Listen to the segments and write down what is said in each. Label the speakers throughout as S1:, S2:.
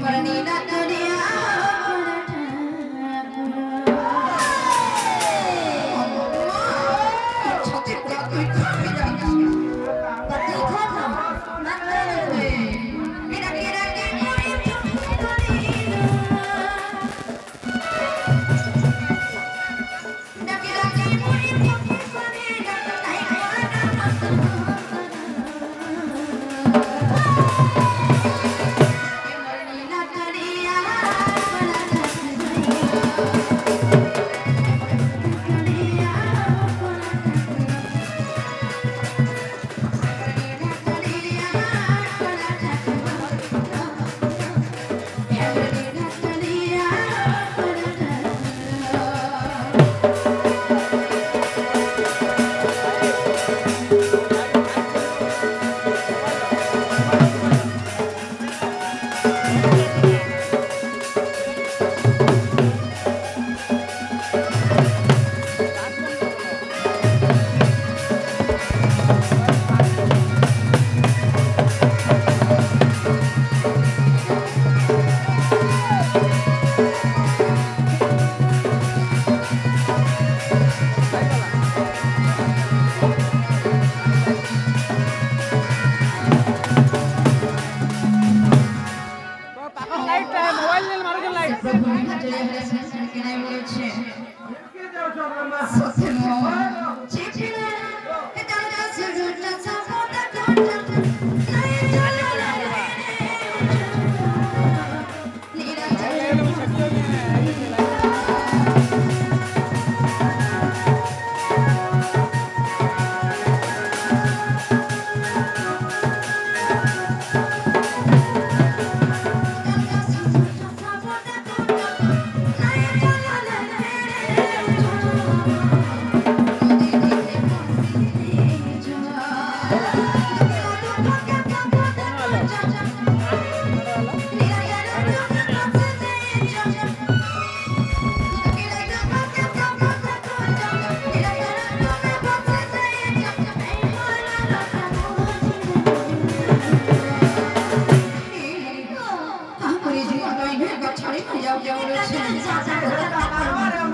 S1: para ni na na とても。彩排要不要去？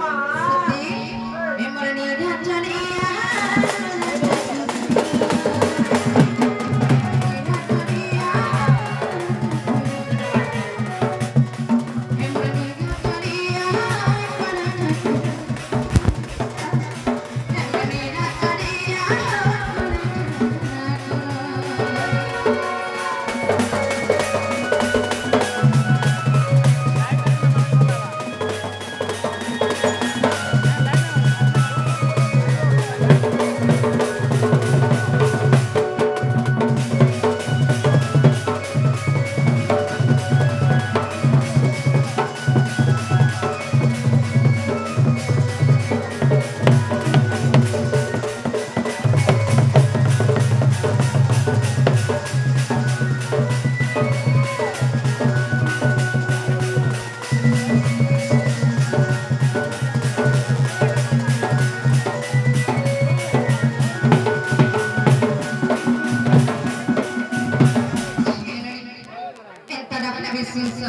S1: 金色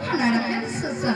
S1: 换来了奔驰色